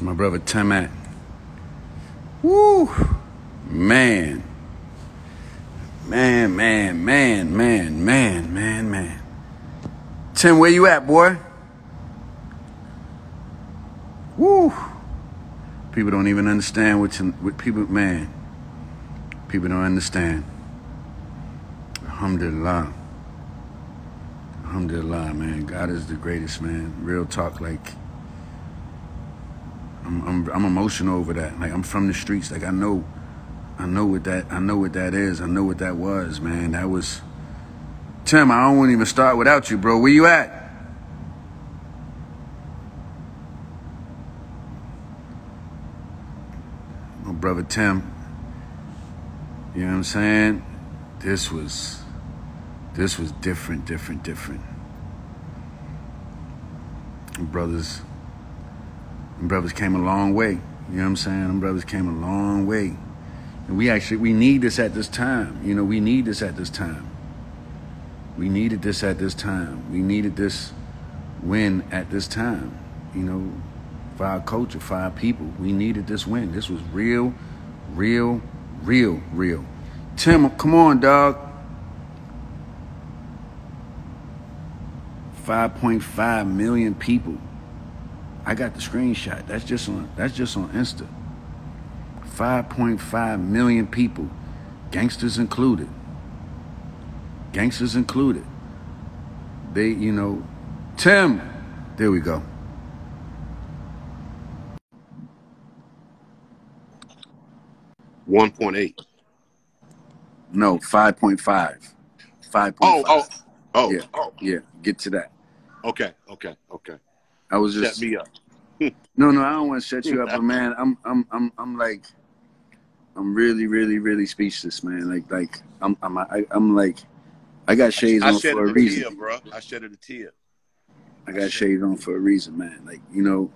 My brother Tim at. Woo! Man. Man, man, man, man, man, man, man. Tim, where you at, boy? Woo! People don't even understand what, you, what people, man. People don't understand. Alhamdulillah. Alhamdulillah, man. God is the greatest, man. Real talk, like, I'm, I'm, I'm emotional over that. Like, I'm from the streets. Like, I know, I know what that, I know what that is. I know what that was, man. That was, Tim, I don't want to even start without you, bro. Where you at? My brother Tim. You know what I'm saying? This was, this was different, different, different. Brothers, brothers came a long way. You know what I'm saying? Them brothers came a long way. And we actually, we need this at this time. You know, we need this at this time. We needed this at this time. We needed this win at this time. You know, for our culture, for our people. We needed this win. This was real, real, real, real. Tim, come on, dog. 5.5 million people. I got the screenshot. That's just on that's just on Insta. 5.5 million people, gangsters included. Gangsters included. They, you know, Tim, there we go. One point eight. No, 5.5. 5.5. Oh, oh, oh, Yeah. oh. Yeah, get to that. Okay, okay, okay. I was Set just me up. No, no, I don't want to shut you up, but man, I'm I'm I'm I'm like I'm really, really, really speechless, man. Like like I'm I'm I, I'm like I got shades I on shed for a a reason. tear, bro. I shed a tear. I got shades on for a reason, man. Like, you know,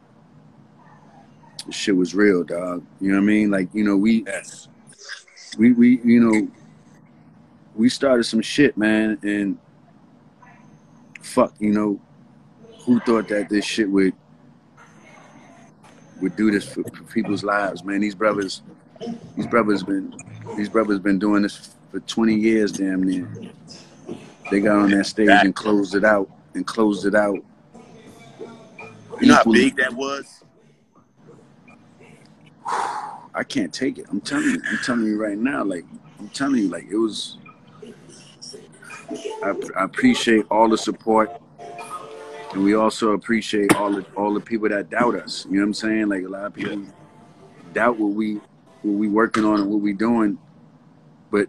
this shit was real, dog. You know what I mean? Like, you know, we Yes. we we you know we started some shit, man, and fuck, you know, who thought that this shit would would do this for, for people's lives, man? These brothers, these brothers been these brothers been doing this for 20 years, damn near. They got on that stage and closed it out and closed it out. You know how big that was? I can't take it. I'm telling you. I'm telling you right now. Like I'm telling you, like it was. I, I appreciate all the support, and we also appreciate all the all the people that doubt us. You know what I'm saying? Like a lot of people doubt what we what we working on and what we doing, but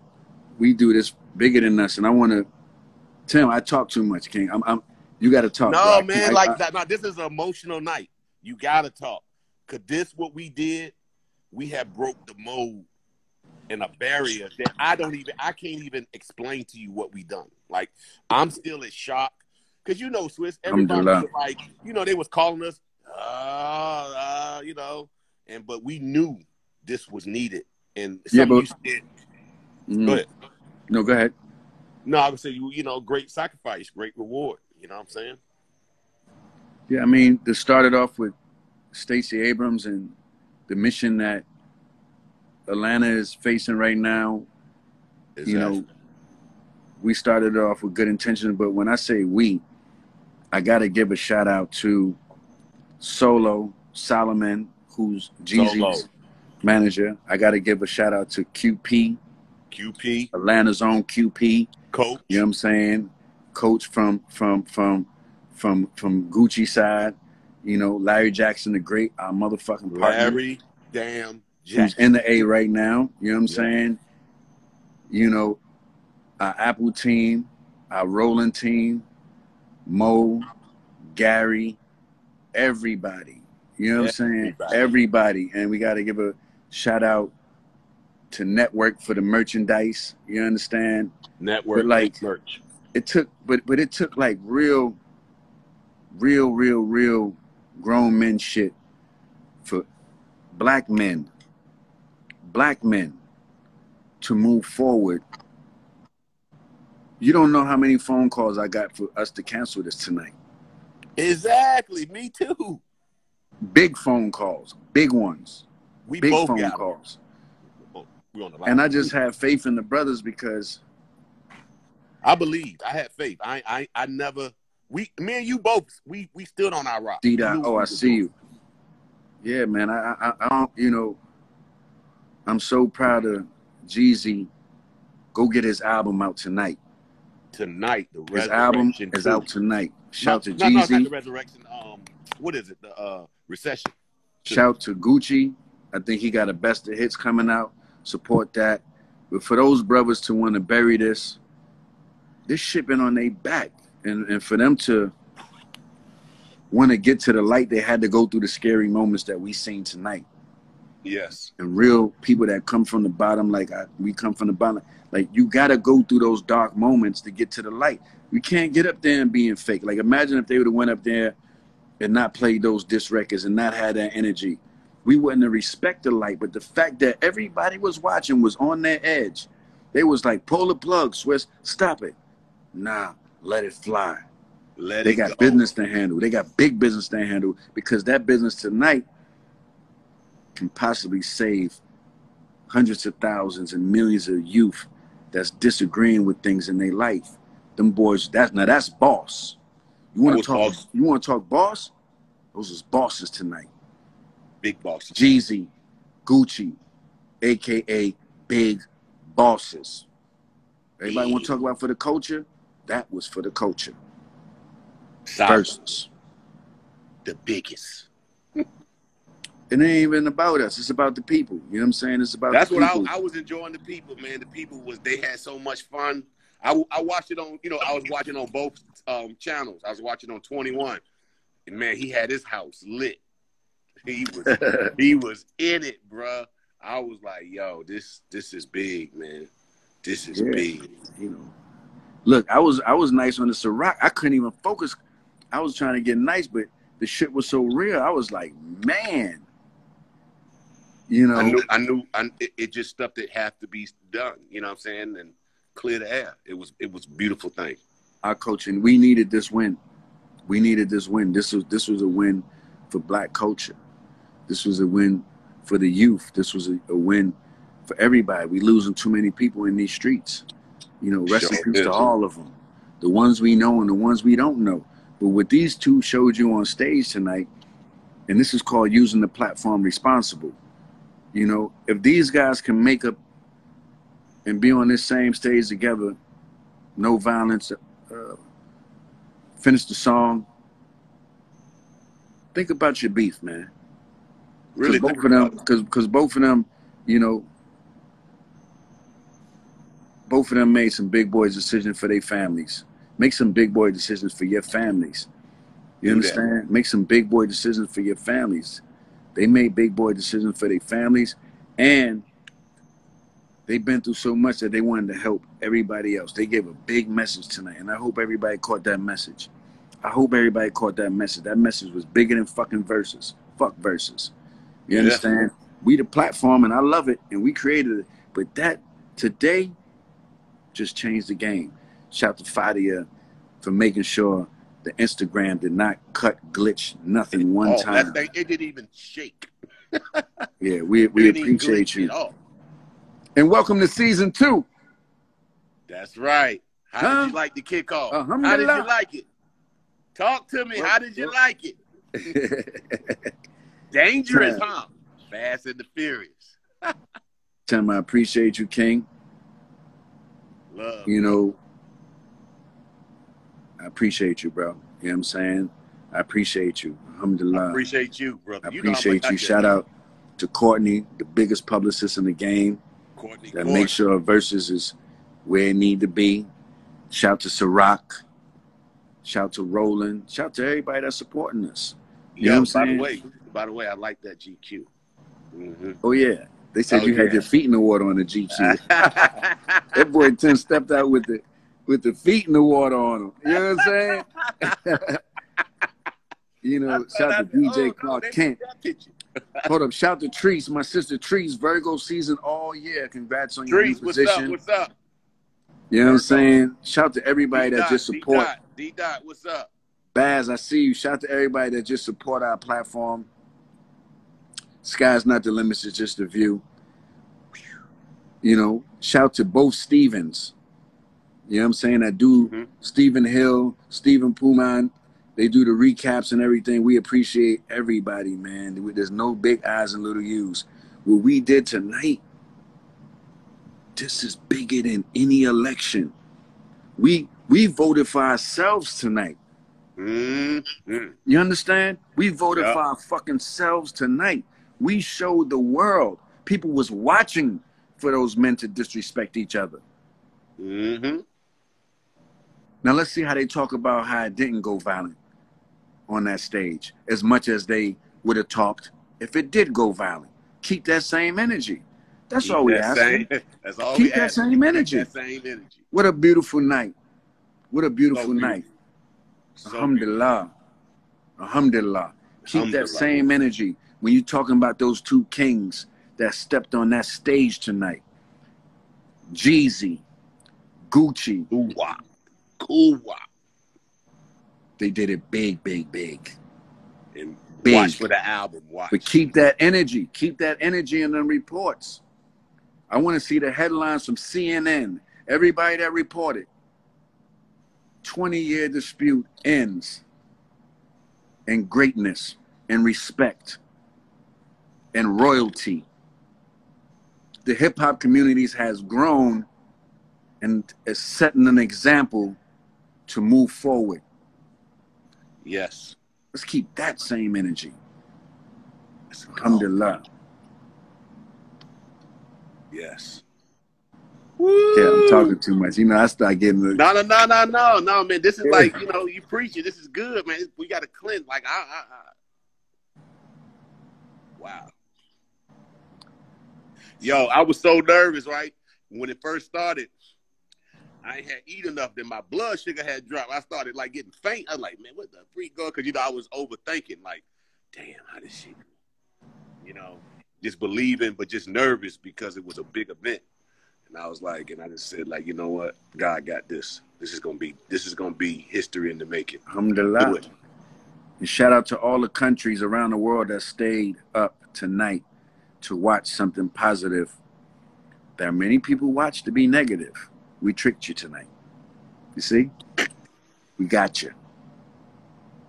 we do this bigger than us. And I want to, Tim. I talk too much, King. I'm. I'm you got to talk. No, can't- man, I- like I- that. No, this is an emotional night. You gotta talk. Cause this what we did, we have broke the mold and a barrier that I don't even I can't even explain to you what we done. Like I'm still in shock. Cause you know, Swizz, everybody was like, you know, they was calling us, uh, uh, you know, and but we knew this was needed. And Yeah, but- you said, Mhm. go ahead. No, go ahead. No, I would say you, you know, great sacrifice, great reward. You know what I'm saying? Yeah, I mean, this started off with Stacey Abrams and the mission that Atlanta is facing right now, you know, we started off with good intentions, but when I say we, I got to give a shout out to Solo Solomon, who's Solo. Jeezy's manager. I got to give a shout out to QP, QP, Atlanta's own QP. coach, You know what I'm saying? Coach from from from from from Gucci side. You know, Larry Jackson, the great, our motherfucking partner, Larry, damn, who's in the A right now. You know what I'm Yeah. saying? You know, our Apple team, our Rolling team, Mo, Gary, everybody. You know what I'm saying? Everybody. Everybody. And we got to give a shout out to Network for the merchandise. You understand? Network But, like, merch. it took but but it took like real real real real grown men shit for black men black men to move forward you don't know how many phone calls i got for us to cancel this tonight Exactly. Me too. Big phone calls, big ones, We big both phone calls. Oh, we on the. And I just have faith in the brothers because I believed. I had faith. I I I never. We me and you both. We we stood on our rock. D oh, We dot. Oh, I see you. Yeah, man. I, I I don't. You know, I'm so proud of Jeezy. Go get his album out tonight. Tonight. The His resurrection album is out tonight. Shout to no, no, not the Jeezy. resurrection. Um, what is it? The uh recession. Shout to Gucci. I think he got a best of hits coming out. Support that. But for those brothers to want to bury this, this shit been on their back. And and for them to want to get to the light, they had to go through the scary moments that we seen tonight. Yes. And real people that come from the bottom, like I, we come from the bottom, like you gotta go through those dark moments to get to the light. We can't get up there and being fake. Like imagine if they would have went up there and not played those disc records and not had that energy. We wouldn't have respect the light. But the fact that everybody was watching was on their edge. They was like, pull the plug, Swizz, stop it. Nah, let it fly. Let They it got go. business to handle. They got big business to handle because that business tonight can possibly save hundreds of thousands and millions of youth that's disagreeing with things in their life. Them boys, that's now that's boss. You want to talk? boss. You want to talk boss? Those is bosses tonight. Big boss. Jeezy, Gucci, aka Big Bosses. Everybody want to talk about for the culture? That was for the culture. Verzuz. The biggest. It ain't even about us. It's about the people. You know what I'm saying? It's about That's the what I. I was enjoying. The people, man. The people was they had so much fun. I, I watched it on. You know, I was watching on both um, channels. I was watching on 21, and man, he had his house lit. He was he was in it, bruh. I was like, yo, this this is big, man. This is Yeah. big. you know. Look, I was I was nice on the Ciroc. I couldn't even focus. I was trying to get nice, but the shit was so real. I was like, man. You know, I knew, I knew, I, it, just stuff that had to be done. You know what I'm saying? And clear the air. It was, it was a beautiful thing. our coaching, we needed this win. We needed this win. This was this was a win for black culture. This was a win for the youth. This was a, a win for everybody. We losing too many people in these streets. You know, rest Sure in peace to all of them. The ones we know and the ones we don't know. But what these two showed you on stage tonight, and this is called using the platform responsible. You know, if these guys can make up and be on this same stage together, no violence, uh, finish the song. Think about your beef, man. Really, both of them, because because both of them, you know, both of them made some big boy decisions for their families. Make some big boy decisions for your families. You Do that. understand? Make some big boy decisions for your families. They made big boy decisions for their families, and they've been through so much that they wanted to help everybody else. They gave a big message tonight, and I hope everybody caught that message. I hope everybody caught that message. That message was bigger than fucking Verzuz. Fuck Verzuz. You Yeah. understand? We the platform, and I love it, and we created it. But that today just changed the game. Shout to Fadia for making sure the Instagram did not cut, glitch, nothing one oh, time. that thing, it didn't even shake. Yeah, we we appreciate you. And welcome to season two. That's right. How Huh? did you like the kickoff? Uh, How did you like it? Talk to me. How did you like it? Dangerous, huh? Fast and the Furious. Tim, I appreciate you, King. Love. You know, I appreciate you, bro. You know what I'm saying? I appreciate you. I Alhamdulillah. appreciate you, brother. I You know appreciate I you. Shout out to Courtney, the biggest publicist in the game, Courtney. that Court. makes sure Verzuz is where it need to be. Shout to Ciroc. Shout to Roland. Shout to everybody that's supporting us. You know Yeah, what I'm saying? by the way, by the way, I like that GQ. hmm Oh yeah. They said Oh, you had your feet in the water on the GQ. that boy Tim stepped out with the with the feet in the water on them. You know what I'm saying? you know, shout to oh, DJ Clark Kent. Hold up, shout to Treese, my sister Treese, Virgo season all year. Congrats on your new Trees, what's up? What's up? you know what I'm saying? Shout to everybody that D-Dot, just support. D-Dot, D-Dot, what's up? Baz, I see you. Shout to everybody that just support our platform. Sky's not the limit, it's just a view. You know, shout to both Stevens. You know what I'm saying? That do Mhm. Stephen Hill, Stephen Puman. They do the recaps and everything. We appreciate everybody, man. There's no big eyes and little U's. What we did tonight, this is bigger than any election. We we voted for ourselves tonight. Mm-hmm. You understand? We voted Yeah. for our fucking selves tonight. We showed the world. People was watching for those men to disrespect each other. Mm-hmm. Now let's see how they talk about how it didn't go violent on that stage, as much as they would have talked if it did go violent. Keep that same energy. That's all we ask. Same, that's all Keep we that ask. same Keep energy. That same energy. What a beautiful night. What a beautiful So night. beautiful. So Alhamdulillah. Alhamdulillah. Keep that same energy when you're talking about those two kings that stepped on that stage tonight. Jeezy, Gucci, Guwop. Guwop. they did it big, big, big. And Big. watch for the album. Watch. But keep that energy. Keep that energy in the reports. I want to see the headlines from CNN. Everybody that reported. 20 year dispute ends in greatness and respect and royalty. The hip hop communities has grown and is setting an example to move forward. Yes. Let's keep that same energy. Let's go. Alhamdulillah. Yes. Yeah, I'm talking too much. You know, I start getting the No, no, no, no, no, no, man. This is Yeah. like you know, you preach it. This is good, man. We got to cleanse. Like, I, I, I. wow. Yo, I was so nervous, right? When it first started, I had eat enough. Then my blood sugar had dropped. I started like getting faint. I was like, man, what the freak going? Because you know, I was overthinking. Like, damn, how did she? You know, just believing, but just nervous because it was a big event. And I was like, and I just said, like, you know what? God got this. This is gonna be this is gonna be history in the making. Alhamdulillah. it. And shout out to all the countries around the world that stayed up tonight to watch something positive that many people watch to be negative. We tricked you tonight. You see? We got you.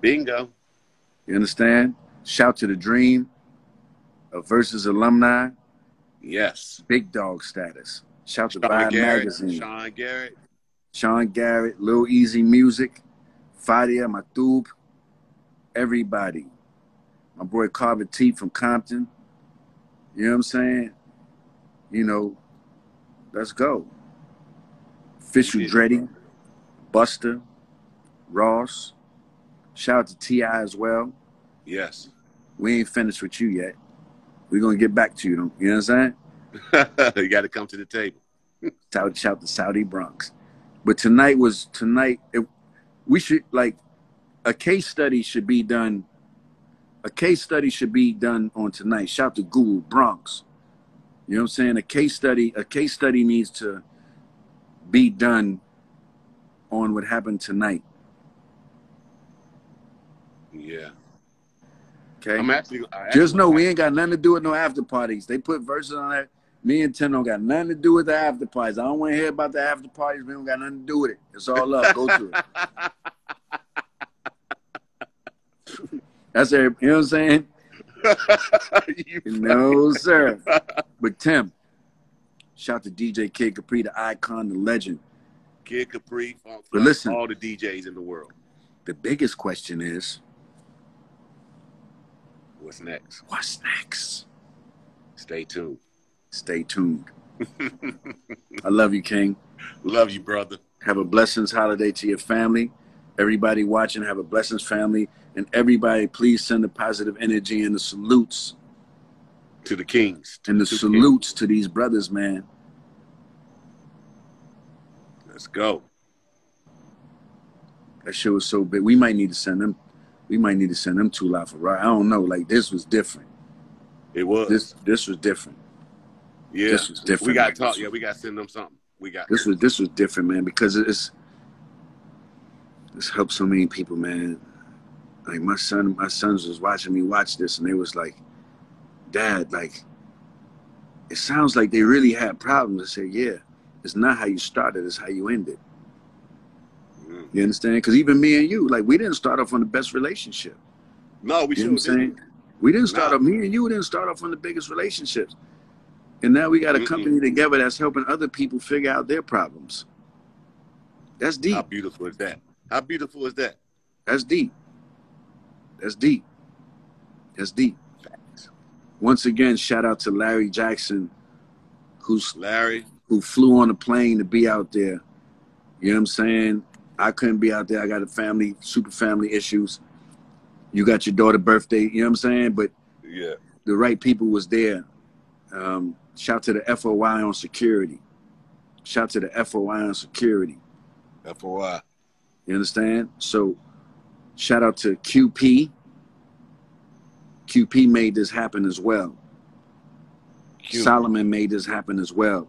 Bingo. You understand? Shout to the dream of Verzuz alumni, Yes. big dog status. Shout to Sean Vibe Garrett. Magazine. Sean Garrett. Sean Garrett, Lil Easy Music, Fadia Matoob, everybody. My boy Carver T from Compton. You know what I'm saying? You know, let's go. Yeah. Dreddy, Buster, Ross. Shout out to T.I. as well. Yes. We ain't finished with you yet. We're gonna get back to you. You know what I'm saying? you got to come to the table. Shout, shout to Saudi Bronx. But tonight was tonight. It, we should like a case study should be done. A case study should be done on tonight. Shout to Google Bronx. You know what I'm saying? A case study. A case study needs to be done on what happened tonight. Yeah. Okay. I'm actually. I Just know we ain't got nothing to do with no after parties. They put Verzuz on that. Me and Tim don't got nothing to do with the after parties. I don't want to hear about the after parties. We don't got nothing to do with it. It's all up. Go to it. That's it. You know what I'm saying? No, sir. But Tim, shout to DJ Kid Capri, the icon, the legend. Kid Capri, Funk But listen. all the DJs in the world. The biggest question is, What's next? what's next? Stay tuned. Stay tuned. I love you, King. Love you, brother. Have a blessings holiday to your family. Everybody watching, have a blessings family. And everybody, please send the positive energy and the salutes To the kings. and the To salutes to these brothers, man. Let's go. That shit was so big. We might need to send them. We might need to send them two live for right. I don't know. Like this was different. It was. This this was different. yeah. this was different. We got Like, to talk. Yeah, we got to send them something. We got This was this was different, man, because it's this helped so many people, man. Like my son, my sons was watching me watch this, and they was like, Dad, like, it sounds like they really had problems. I said, Yeah, it's not how you started, it's how you ended. Mm. You understand? Because even me and you, like, we didn't start off on the best relationship. No, we You know sure did. saying? We didn't start No. off, me and you didn't start off on the biggest relationships. And now we got a Mm-mm. company together that's helping other people figure out their problems. That's deep. How beautiful is that? How beautiful is that? That's deep. That's deep. That's deep. Once again, shout out to Larry Jackson, who's Larry, who flew on a plane to be out there. You know what I'm saying? I couldn't be out there. I got a family, super family issues. You got your daughter birthday, you know what I'm saying? But yeah. the right people was there. Um, shout to the FOI on security. Shout to the FOI on security. FOI. You understand? So shout out to QP. QP made this happen as well. Q. Solomon made this happen as well.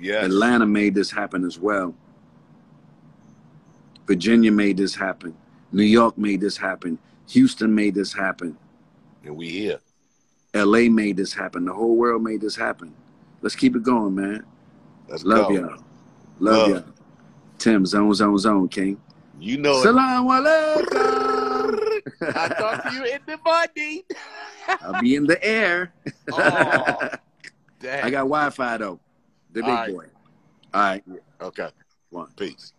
Yes. Atlanta made this happen as well. Virginia made this happen. New York made this happen. Houston made this happen. And we here. LA made this happen. The whole world made this happen. Let's keep it going, man. Let's Love go. y'all. Love, Love. y'all. Tim, zone, zone, zone, King. You know it. Salam alaikum. I'll talk to you in the morning. I'll be in the air. Oh, Dang. I got Wi Fi though. The big All right. boy. All right. Okay. One. Peace.